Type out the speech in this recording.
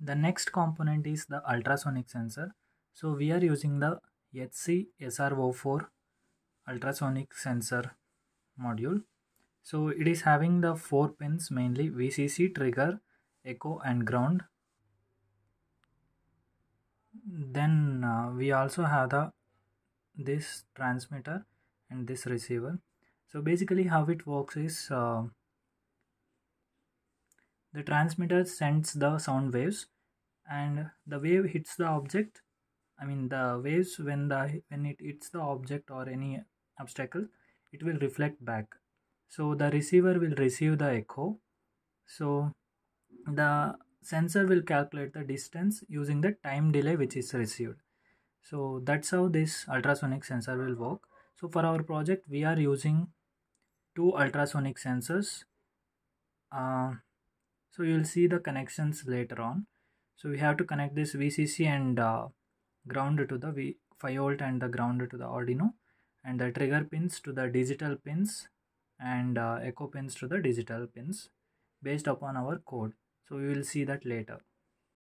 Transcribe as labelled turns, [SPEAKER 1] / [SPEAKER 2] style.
[SPEAKER 1] The next component is the ultrasonic sensor. So we are using the HC SR04 ultrasonic sensor module. So it is having the four pins mainly VCC, trigger, echo and ground. Then uh, we also have the this transmitter and this receiver. So basically how it works is uh, the transmitter sends the sound waves and the wave hits the object i mean the waves when the when it hits the object or any obstacle it will reflect back. So the receiver will receive the echo. So the sensor will calculate the distance using the time delay which is received. So that's how this ultrasonic sensor will work. So for our project we are using two ultrasonic sensors. Uh, so you'll see the connections later on. So we have to connect this vcc and uh, ground to the v 5 volt and the ground to the arduino. And the trigger pins to the digital pins and uh, echo pins to the digital pins based upon our code. So we will see that later